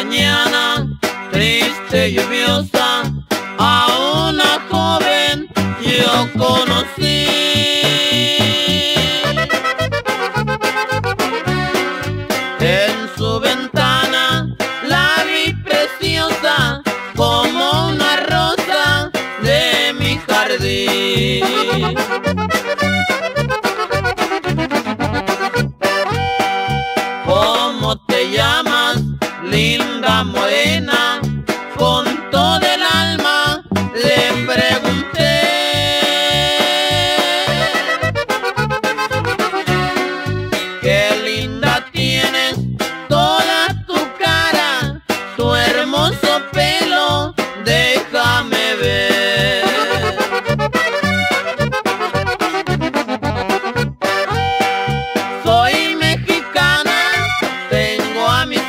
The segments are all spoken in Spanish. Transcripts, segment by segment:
Mañana triste y lluviosa a una joven yo conocí. En su ventana la vi preciosa como una rosa de mi jardín. Linda morena? Con todo el alma le pregunté. Qué linda tienes toda tu cara, tu hermoso pelo, déjame ver. Soy mexicana, tengo a mis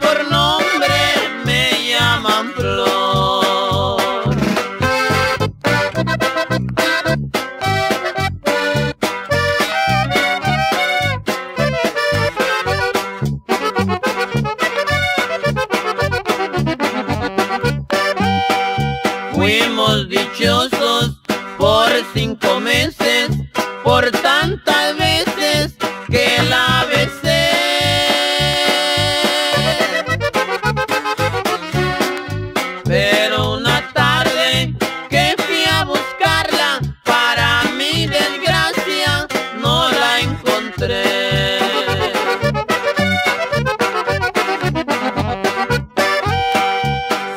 por nombre me llaman flor. Fuimos dichosos por cinco meses, por tantas veces que la besé.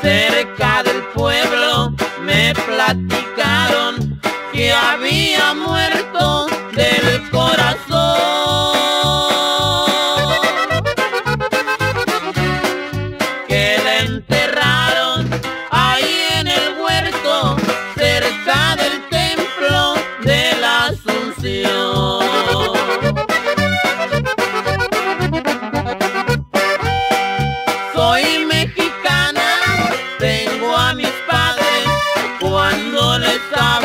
Cerca del pueblo me platicaron que había muerto del corazón. Que la enterraron ahí en el huerto, cerca del templo de la Asunción. molestar.